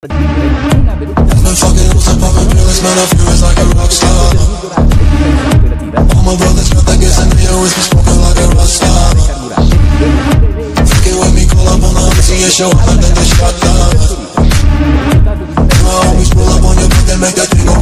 I'm a fucking superstar. My viewers, my viewers, like a rock star. All my brothers got that gas and they always be smoking like a rock star. it with me, call up on the MC and show up and then they shut down I always pull up on your back and make that thing go